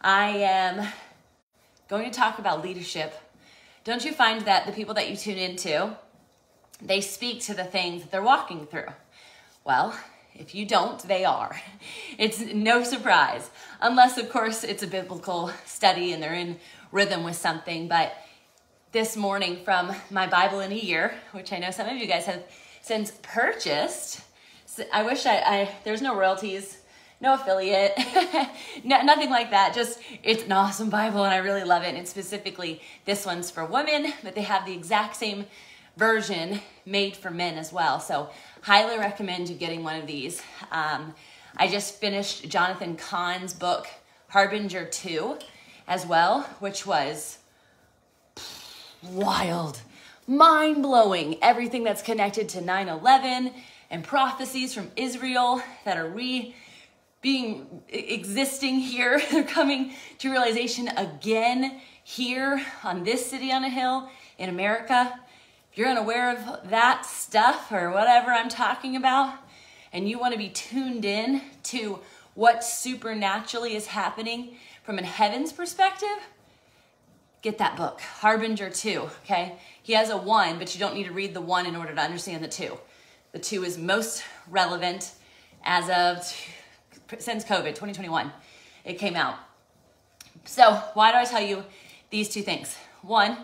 I am going to talk about leadership. Don't you find that the people that you tune into, they speak to the things that they're walking through? Well, if you don't, they are. It's no surprise. Unless, of course, it's a biblical study and they're in rhythm with something. But this morning from my Bible in a Year, which I know some of you guys have since purchased, I wish I, I there's no royalties, no affiliate, no, nothing like that. Just it's an awesome Bible and I really love it. And specifically, this one's for women, but they have the exact same version made for men as well. So highly recommend you getting one of these. Um, I just finished Jonathan Cahn's book, Harbinger 2, as well, which was wild, mind blowing. Everything that's connected to 9 11 and prophecies from Israel that are re being existing here. They're coming to realization again here on this city on a hill in America If you're unaware of that stuff or whatever I'm talking about, and you want to be tuned in to what supernaturally is happening from a heaven's perspective, get that book, Harbinger 2, okay? He has a 1, but you don't need to read the 1 in order to understand the 2. The 2 is most relevant as of since COVID, 2021. It came out. So, why do I tell you these two things? One,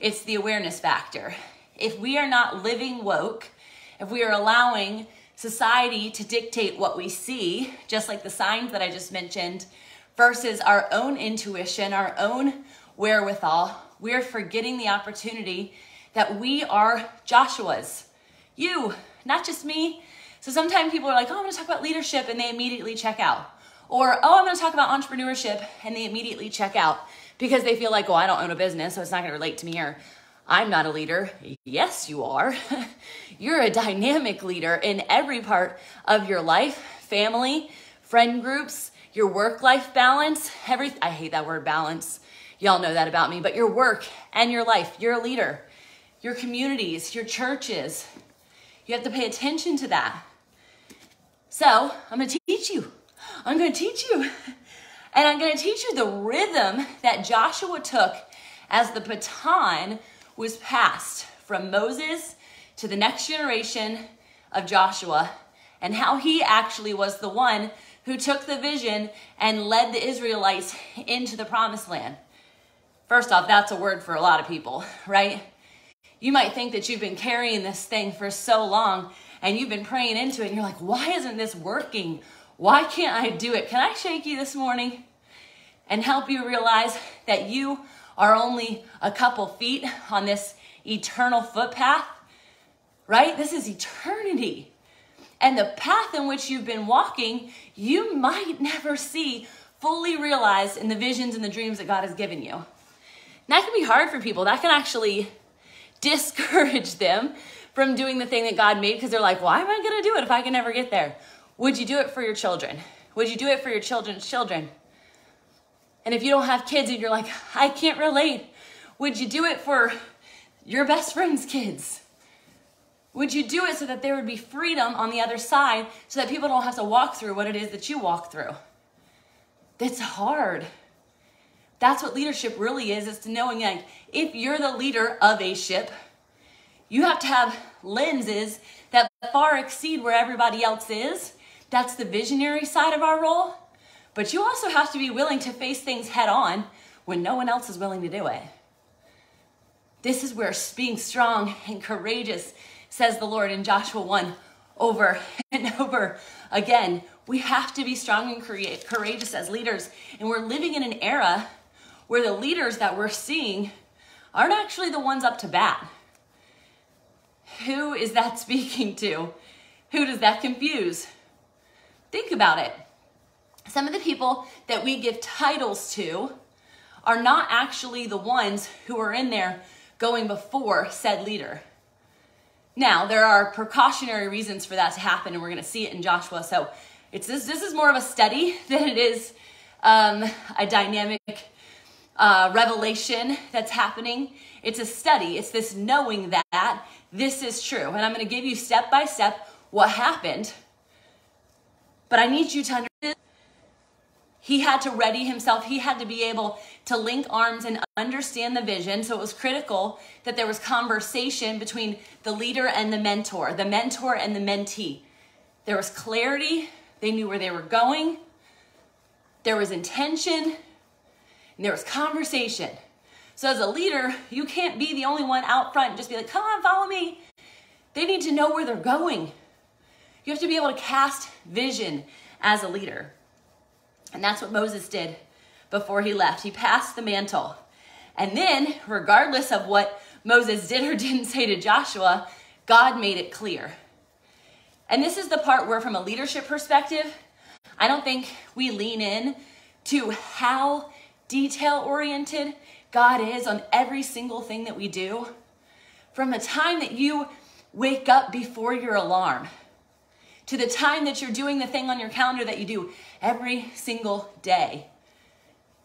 it's the awareness factor if we are not living woke, if we are allowing society to dictate what we see, just like the signs that I just mentioned, versus our own intuition, our own wherewithal, we're forgetting the opportunity that we are Joshua's. You, not just me. So sometimes people are like, oh, I'm gonna talk about leadership, and they immediately check out. Or, oh, I'm gonna talk about entrepreneurship, and they immediately check out because they feel like, oh, I don't own a business, so it's not gonna relate to me, or I'm not a leader. Yes, you are. You're a dynamic leader in every part of your life, family, friend groups, your work life balance, every I hate that word balance. Y'all know that about me, but your work and your life, you're a leader. Your communities, your churches. You have to pay attention to that. So, I'm to teach you. I'm to teach you. And I'm to teach you the rhythm that Joshua took as the baton was passed from Moses to the next generation of Joshua and how he actually was the one who took the vision and led the Israelites into the promised land. First off, that's a word for a lot of people, right? You might think that you've been carrying this thing for so long and you've been praying into it and you're like, why isn't this working? Why can't I do it? Can I shake you this morning and help you realize that you are only a couple feet on this eternal footpath, right? This is eternity. And the path in which you've been walking, you might never see fully realized in the visions and the dreams that God has given you. And that can be hard for people. That can actually discourage them from doing the thing that God made because they're like, why am I going to do it if I can never get there? Would you do it for your children? Would you do it for your children's children? And if you don't have kids and you're like, I can't relate, would you do it for your best friend's kids? Would you do it so that there would be freedom on the other side so that people don't have to walk through what it is that you walk through? That's hard. That's what leadership really is, is to knowing like if you're the leader of a ship, you have to have lenses that far exceed where everybody else is. That's the visionary side of our role. But you also have to be willing to face things head on when no one else is willing to do it. This is where being strong and courageous, says the Lord in Joshua 1 over and over again. We have to be strong and courageous as leaders. And we're living in an era where the leaders that we're seeing aren't actually the ones up to bat. Who is that speaking to? Who does that confuse? Think about it some of the people that we give titles to are not actually the ones who are in there going before said leader. Now, there are precautionary reasons for that to happen, and we're going to see it in Joshua. So, it's this, this is more of a study than it is um, a dynamic uh, revelation that's happening. It's a study, it's this knowing that this is true. And I'm going to give you step by step what happened. But I need you to understand He had to ready himself. He had to be able to link arms and understand the vision. So it was critical that there was conversation between the leader and the mentor, the mentor and the mentee. There was clarity. They knew where they were going. There was intention. And there was conversation. So as a leader, you can't be the only one out front and just be like, come on, follow me. They need to know where they're going. You have to be able to cast vision as a leader. And that's what Moses did before he left. He passed the mantle. And then, regardless of what Moses did or didn't say to Joshua, God made it clear. And this is the part where, from a leadership perspective, I don't think we lean in to how detail oriented God is on every single thing that we do. From the time that you wake up before your alarm to the time that you're doing the thing on your calendar that you do every single day.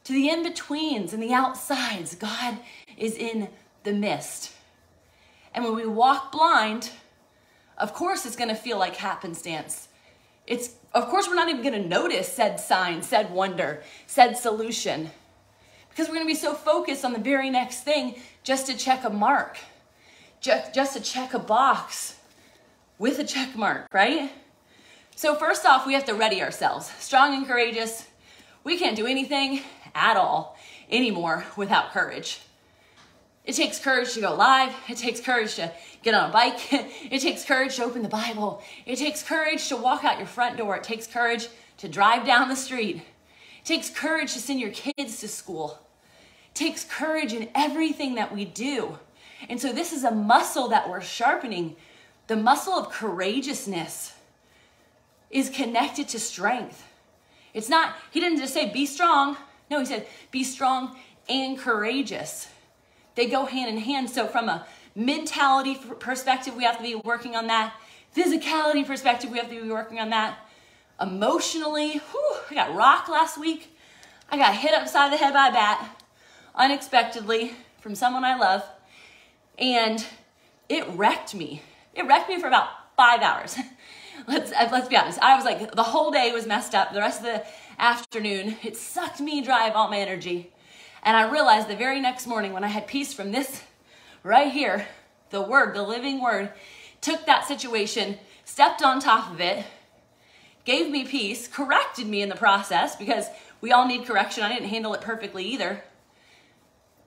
To the in betweens and the outsides, God is in the midst. And when we walk blind, of course it's going to feel like happenstance. It's of course we're not even going to notice said sign, said wonder, said solution. Because we're going to be so focused on the very next thing just to check a mark. Just, just to check a box with a check mark, right? So first off, we have to ready ourselves. Strong and courageous. We can't do anything at all anymore without courage. It takes courage to go live. It takes courage to get on a bike. it takes courage to open the Bible. It takes courage to walk out your front door. It takes courage to drive down the street. It takes courage to send your kids to school. It takes courage in everything that we do. And so this is a muscle that we're sharpening, the muscle of courageousness is connected to strength. It's not, he didn't just say be strong. No, he said be strong and courageous. They go hand in hand. So, from a mentality perspective, we have to be working on that. Physicality perspective, we have to be working on that. Emotionally, whew, I got rocked last week. I got hit upside the head by a bat unexpectedly from someone I love. And it wrecked me. It wrecked me for about five hours. let's uh, let's be honest. I was like the whole day was messed up. The rest of the afternoon, it sucked me dry of all my energy. And I realized the very next morning when I had peace from this right here, the word, the living word, took that situation, stepped on top of it, gave me peace, corrected me in the process because we all need correction. I didn't handle it perfectly either.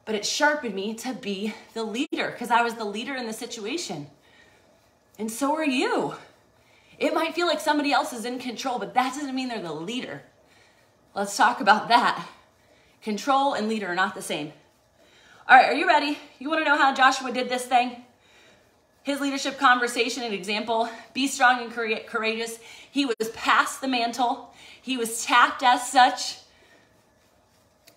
But it sharpened me to be the leader because I was the leader in the situation. And so are you. It might feel like somebody else is in control, but that doesn't mean they're the leader. Let's talk about that. Control and leader are not the same. All right, are you ready? You want to know how Joshua did this thing? His leadership conversation and example be strong and courageous. He was passed the mantle, he was tapped as such.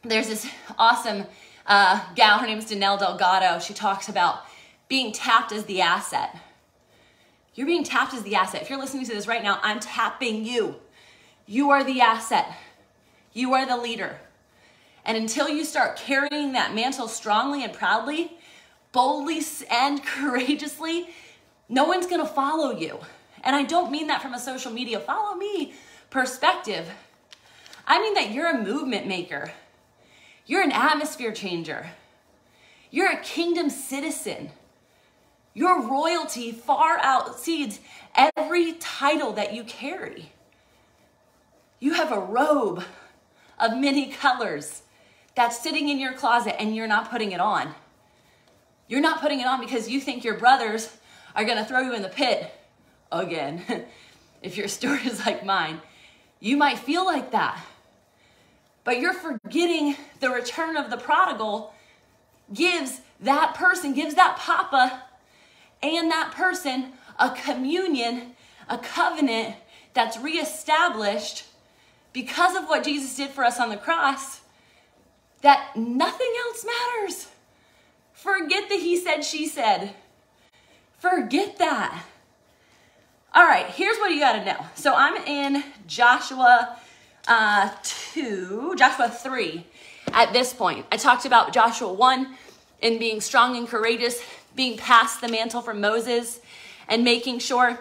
There's this awesome uh, gal, her name is Danelle Delgado. She talks about being tapped as the asset. You're being tapped as the asset. If you're listening to this right now, I'm tapping you. You are the asset. You are the leader. And until you start carrying that mantle strongly and proudly, boldly and courageously, no one's to follow you. And I don't mean that from a social media follow me perspective. I mean that you're a movement maker. You're an atmosphere changer. You're a kingdom citizen. Your royalty far exceeds every title that you carry. You have a robe of many colors that's sitting in your closet and you're not putting it on. You're not putting it on because you think your brothers are going to throw you in the pit again. if your story is like mine, you might feel like that. But you're forgetting the return of the prodigal gives that person, gives that papa and that person a communion, a covenant that's reestablished because of what Jesus did for us on the cross, that nothing else matters. Forget the he said, she said. Forget that. All right, here's what you got to know. So I'm in Joshua uh, 2, Joshua 3 at this point. I talked about Joshua 1 in being strong and courageous being passed the mantle from Moses and making sure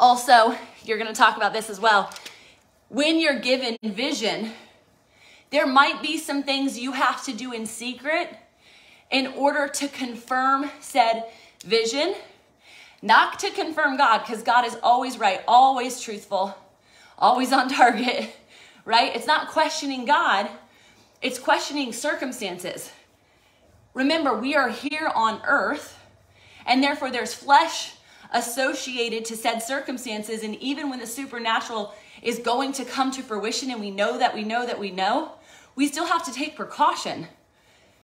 also, you're going to talk about this as well. When you're given vision, there might be some things you have to do in secret in order to confirm said vision. Not to confirm God, because God is always right, always truthful, always on target, right? It's not questioning God, it's questioning circumstances. Remember, we are here on earth, and therefore there's flesh associated to said circumstances. And even when the supernatural is going to come to fruition, and we know that we know that we know, we still have to take precaution